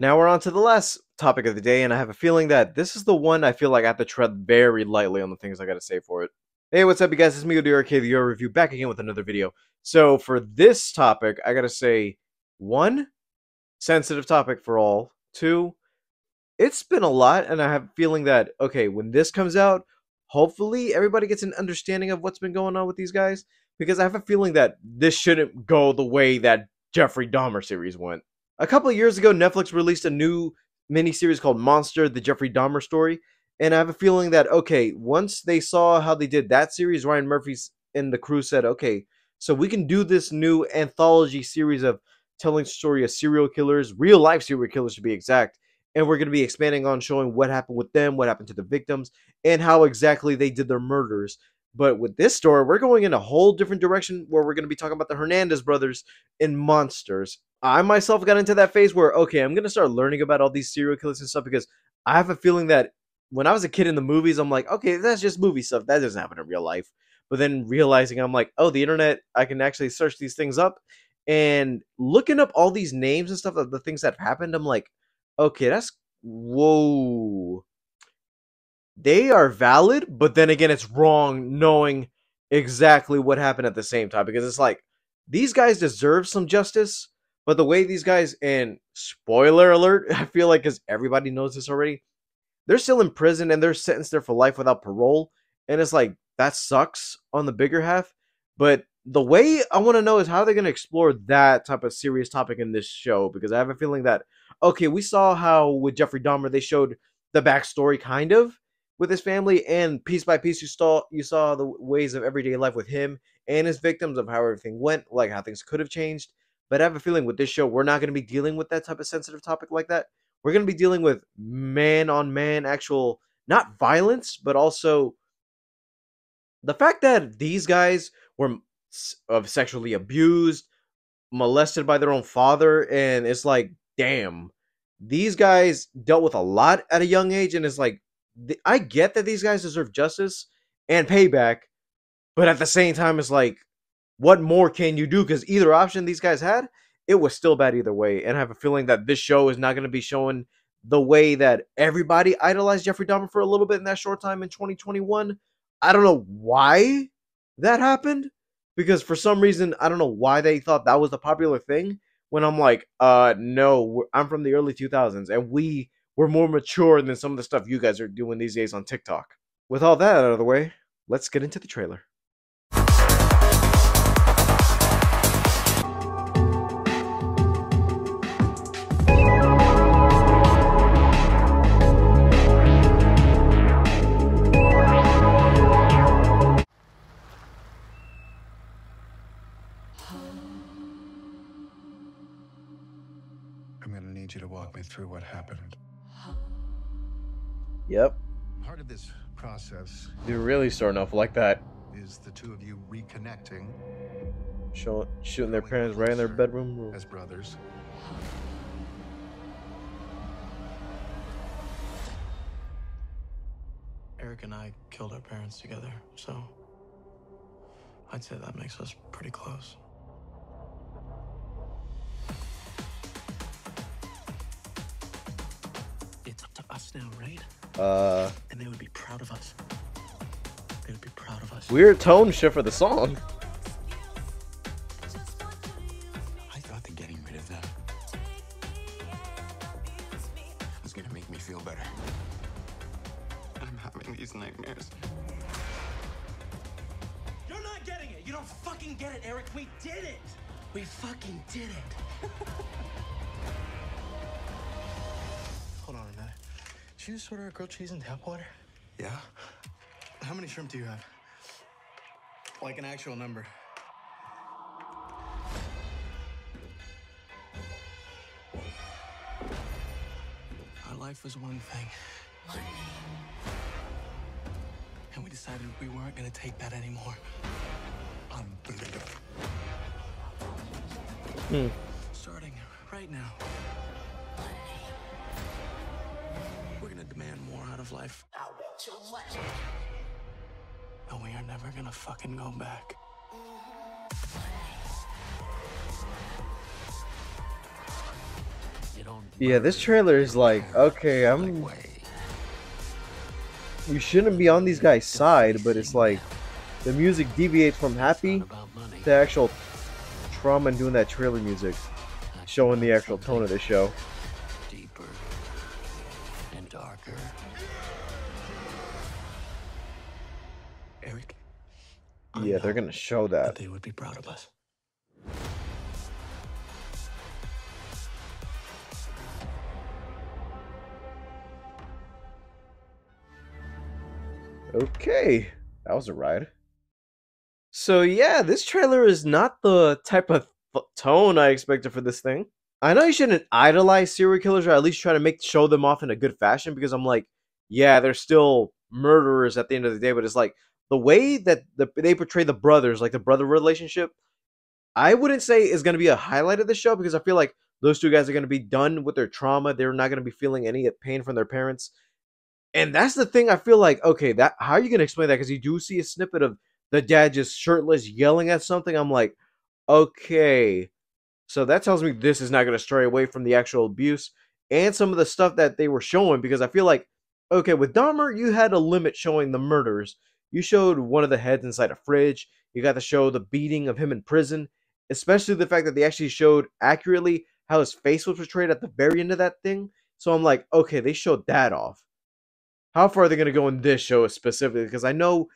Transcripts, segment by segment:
Now we're on to the last topic of the day, and I have a feeling that this is the one I feel like I have to tread very lightly on the things I gotta say for it. Hey, what's up, you guys? It's me, DRK, the O Review, back again with another video. So for this topic, I gotta say, one, sensitive topic for all. Two, it's been a lot, and I have a feeling that, okay, when this comes out, hopefully everybody gets an understanding of what's been going on with these guys, because I have a feeling that this shouldn't go the way that Jeffrey Dahmer series went. A couple of years ago, Netflix released a new miniseries called Monster: The Jeffrey Dahmer Story, and I have a feeling that okay, once they saw how they did that series, Ryan Murphy's and the crew said, okay, so we can do this new anthology series of telling story of serial killers, real life serial killers to be exact, and we're going to be expanding on showing what happened with them, what happened to the victims, and how exactly they did their murders. But with this story, we're going in a whole different direction where we're going to be talking about the Menendez brothers in monsters. I myself got into that phase where, okay, I'm to start learning about all these serial killers and stuff because I have a feeling that when I was a kid in the movies, I'm like, okay, that's just movie stuff. That doesn't happen in real life. But then realizing I'm like, oh, the internet, I can actually search these things up and looking up all these names and stuff of the things that have happened. I'm like, okay, that's whoa. They are valid, but then again, it's wrong knowing exactly what happened at the same time because it's like these guys deserve some justice, but the way these guys, and spoiler alert, I feel like because everybody knows this already, they're still in prison and they're sentenced there for life without parole. And it's like, that sucks on the bigger half. But the way I want to know is how they're going to explore that type of serious topic in this show because I have a feeling that, okay, we saw how with Jeffrey Dahmer they showed the backstory kind of with his family and piece by piece you saw you saw the ways of everyday life with him and his victims of how everything went like how things could have changed but i have a feeling with this show we're not going to be dealing with that type of sensitive topic like that. We're going to be dealing with man on man actual not violence but also the fact that these guys were of sexually abused molested by their own father and it's like damn. These guys dealt with a lot at a young age and it's like I get that these guys deserve justice and payback, but at the same time, it's like, what more can you do? Because either option these guys had, it was still bad either way. And I have a feeling that this show is not going to be showing the way that everybody idolized Jeffrey Dahmer for a little bit in that short time in 2021. I don't know why that happened because for some reason I don't know why they thought that was the popular thing when I'm like, uh, no, I'm from the early 2000s and we we're more mature than some of the stuff you guys are doing these days on TikTok. With all that out of the way, let's get into the trailer. Part of this process. You're really starting off like that. Is the two of you reconnecting? Show, shooting their parents right in their bedroom room. As brothers. Erik and I killed our parents together, so I'd say that makes us pretty close. It's up to us now, right? Uh. Proud of us. They would be proud of us. Weird tone shift for the song. I thought that getting rid of them was gonna make me feel better. I'm having these nightmares. You're not getting it. You don't fucking get it, Erik. We did it. We fucking did it. Hold on a minute. Did you just order a grilled cheese and tap water? Yeah? How many shrimp do you have? Like an actual number. Our life was one thing. And we decided we weren't gonna take that anymore. Unbelievable. Hmm. Starting right now. We're gonna demand more out of life. And we are never gonna fucking go back. Yeah, this trailer is like, okay, I'm. You shouldn't be on these guys' side, but it's like the music deviates from happy to actual trauma and doing that trailer music, showing the actual tone of the show. Deeper and darker. Yeah, they're gonna show that that. they would be proud of us. Okay, that was a ride. So yeah, this trailer is not the type of tone I expected for this thing. I know you shouldn't idolize serial killers, or at least try to make show them off in a good fashion, because I'm like, yeah, they're still murderers at the end of the day, but it's like the way that the, they portray the brothers, like the brother relationship, I wouldn't say is going to be a highlight of the show because I feel like those two guys are going to be done with their trauma. They're not going to be feeling any pain from their parents. And that's the thing I feel like, okay, that how are you going to explain that? Because you do see a snippet of the dad just shirtless yelling at something. I'm like, okay. So that tells me this is not going to stray away from the actual abuse and some of the stuff that they were showing because I feel like, okay, with Dahmer, you had a limit showing the murders. You showed one of the heads inside a fridge. You got to show the beating of him in prison, especially the fact that they actually showed accurately how his face was portrayed at the very end of that thing. So I'm like, okay, they showed that off. How far are they going to go in this show specifically? Because I know,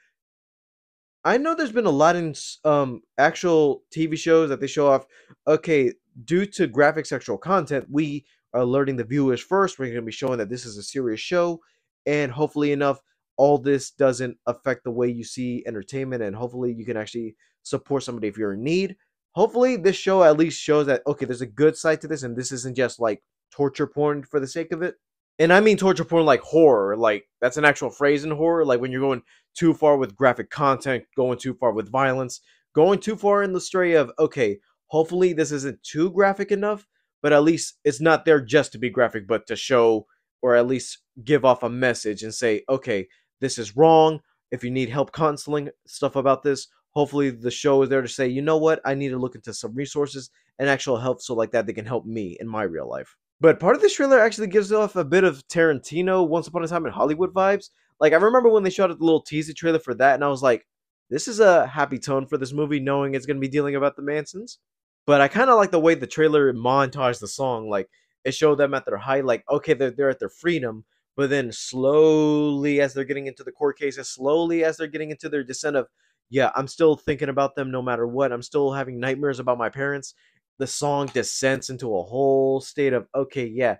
I know there's been a lot in um actual TV shows that they show off. Okay, due to graphic sexual content, we are alerting the viewers first. We're going to be showing that this is a serious show, and hopefully enough, all this doesn't affect the way you see entertainment, and hopefully you can actually support somebody if you're in need. Hopefully, this show at least shows that okay, there's a good side to this, and this isn't just like torture porn for the sake of it. And I mean torture porn like horror, like that's an actual phrase in horror, like when you're going too far with graphic content, going too far with violence, going too far in the stray of okay, hopefully this isn't too graphic enough, but at least it's not there just to be graphic, but to show or at least give off a message and say, okay, this is wrong. If you need help counseling stuff about this, hopefully the show is there to say, you know what, I need to look into some resources and actual help so like that they can help me in my real life. But part of this trailer actually gives off a bit of Tarantino Once Upon a Time in Hollywood vibes. Like I remember when they shot a little teaser trailer for that, and I was like, this is a happy tone for this movie, knowing it's gonna be dealing about the Mansons. But I kind of like the way the trailer montaged the song. Like it showed them at their height, like okay, they're they're at their freedom, but then slowly as they're getting into the court cases, slowly as they're getting into their descent of, yeah, I'm still thinking about them no matter what. I'm still having nightmares about my parents. The song descends into a whole state of okay, yeah,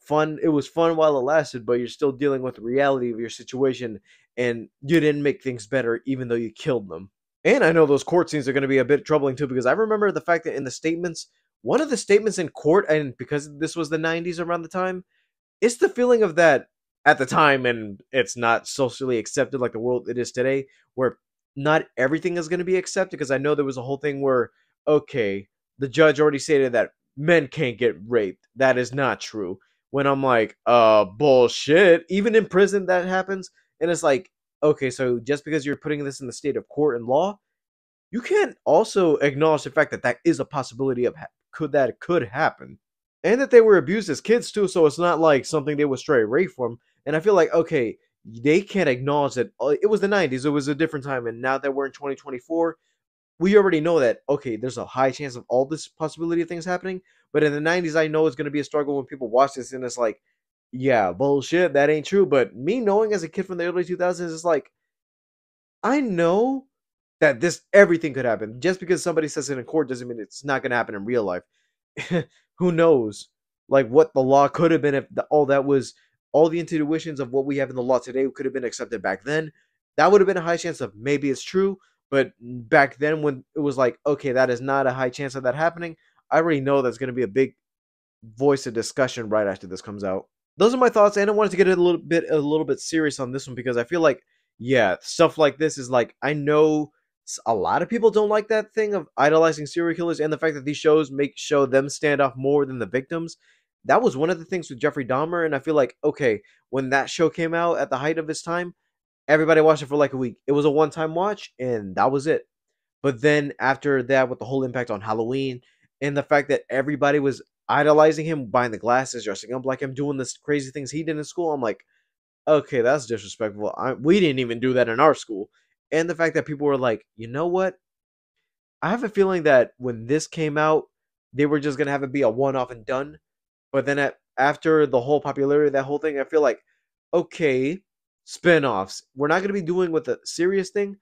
fun. It was fun while it lasted, but you're still dealing with the reality of your situation, and you didn't make things better, even though you killed them. And I know those court scenes are going to be a bit troubling too, because I remember the fact that in the statements, one of the statements in court, and because this was the 90s around the time, it's the feeling of that at the time, and it's not socially accepted like the world it is today, where not everything is going to be accepted. Because I know there was a whole thing where, okay, the judge already stated that men can't get raped. That is not true. When I'm like, uh, bullshit. Even in prison, that happens. And it's like, okay, so just because you're putting this in the state of court and law, you can't also acknowledge the fact that that is a possibility of ha- could that could happen, and that they were abused as kids too. So it's not like something they would stray away from. And I feel like okay, they can't acknowledge that uh, it was the '90s. It was a different time, and now that we're in 2024, we already know that okay, there's a high chance of all this possibility of things happening. But in the 90s, I know it's going to be a struggle when people watch this, and it's like, yeah, bullshit, that ain't true. But me knowing as a kid from the early 2000s is like, I know that this everything could happen. Just because somebody says it in court doesn't mean it's not going to happen in real life. Who knows? Like what the law could have been if the, all that was all the intuitions of what we have in the law today could have been accepted back then. That would have been a high chance of maybe it's true. But back then, when it was like, okay, that is not a high chance of that happening, I already know that's going to be a big voice of discussion right after this comes out. Those are my thoughts, and I wanted to get a little bit a little bit serious on this one because I feel like, yeah, stuff like this is like I know a lot of people don't like that thing of idolizing serial killers and the fact that these shows make show them stand off more than the victims. That was one of the things with Jeffrey Dahmer, and I feel like okay, when that show came out at the height of its time, everybody watched it for like a week. It was a one time watch, and that was it. But then after that, with the whole impact on Halloween and the fact that everybody was idolizing him, buying the glasses, dressing up like him, doing this crazy things he did in school. I'm like, okay, that's disrespectful. I, we didn't even do that in our school. And the fact that people were like, you know what? I have a feeling that when this came out, they were just gonna have it be a one-off and done. But then at, after the whole popularity of that whole thing, I feel like, okay, spin-offs. We're not gonna be doing with a serious thing,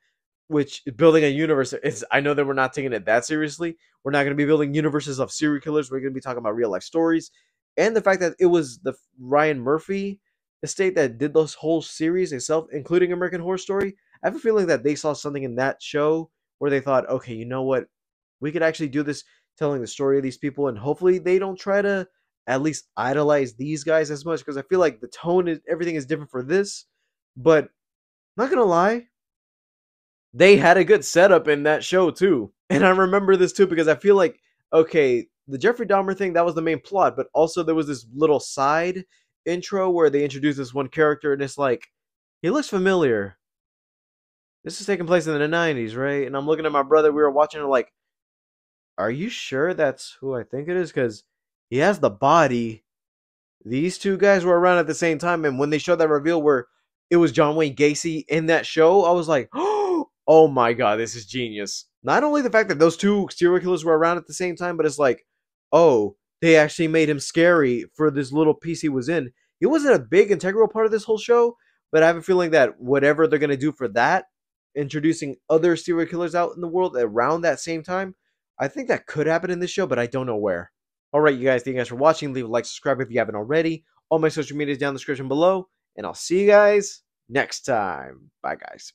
which building a universe is. I know that we're not taking it that seriously. We're not gonna be building universes of serial killers. We're gonna be talking about real life stories, and the fact that it was the Ryan Murphy estate that did this whole series itself, including American Horror Story. I have a feeling that they saw something in that show where they thought, okay, you know what, we could actually do this, telling the story of these people, and hopefully they don't try to at least idolize these guys as much because I feel like the tone is everything is different for this. But not gonna lie, they had a good setup in that show too. And I remember this too because I feel like okay, the Jeffrey Dahmer thing that was the main plot, but also there was this little side intro where they introduce this one character and it's like he looks familiar. This is taking place in the 90s, right? And I'm looking at my brother, we were watching it like are you sure that's who I think it is cuz he has the body. These two guys were around at the same time and when they showed that reveal where it was John Wayne Gacy in that show, I was like, "Oh my god, this is genius." Not only the fact that those two serial killers were around at the same time, but it's like, "Oh, they actually made him scary for this little piece he was in. He wasn't a big integral part of this whole show, but I have a feeling that whatever they're gonna do for that, introducing other serial killers out in the world around that same time, I think that could happen in this show, but I don't know where. Alright, you guys, thank you guys for watching. Leave a like, subscribe if you haven't already. All my social media is down in the description below, and I'll see you guys next time. Bye, guys.